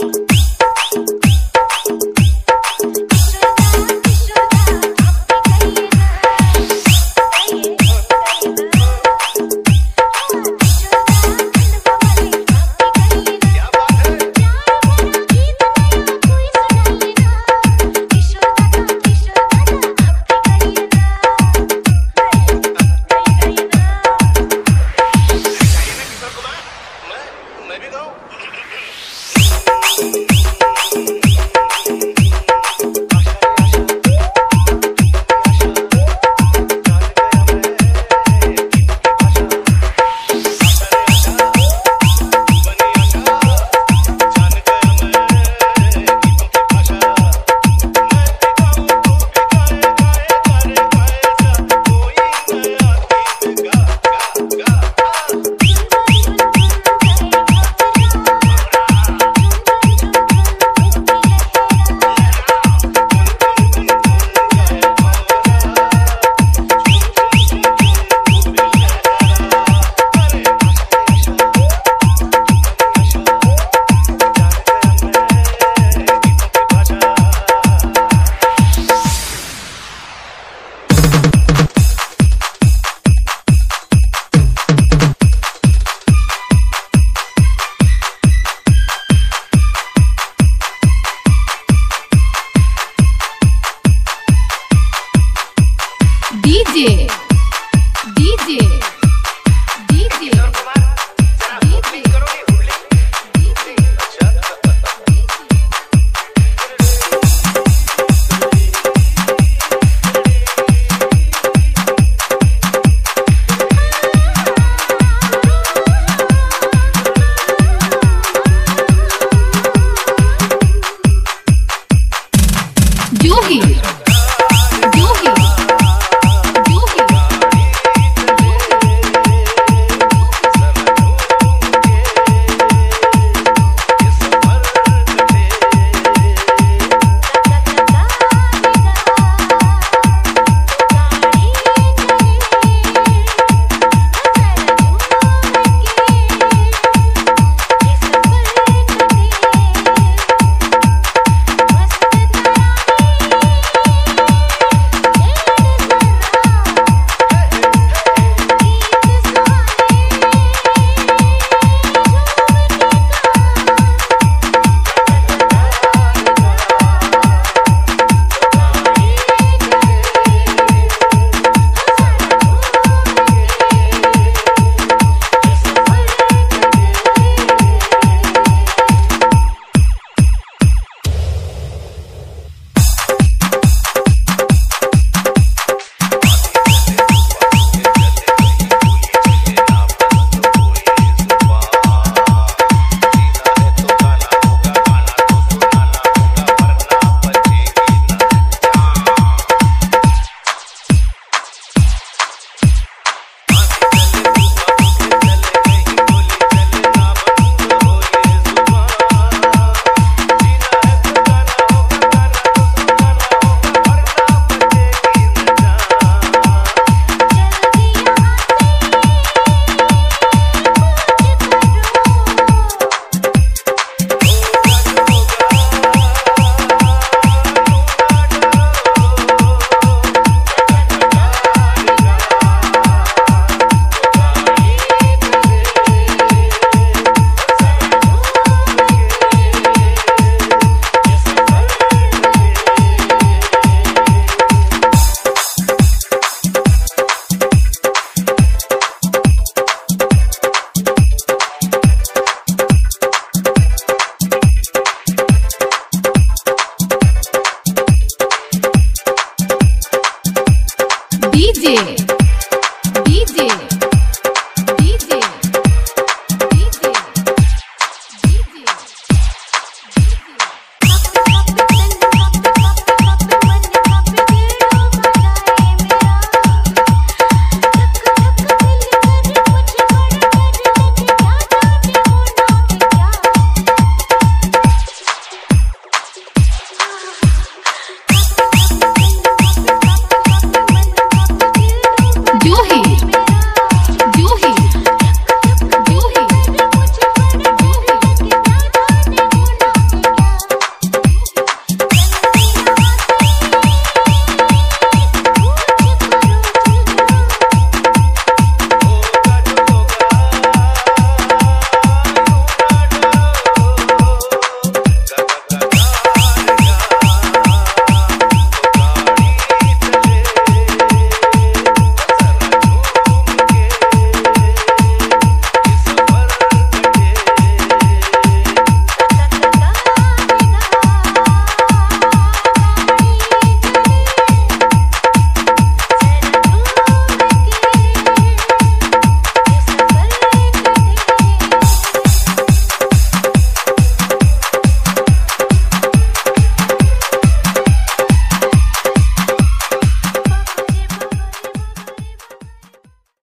Bye. it.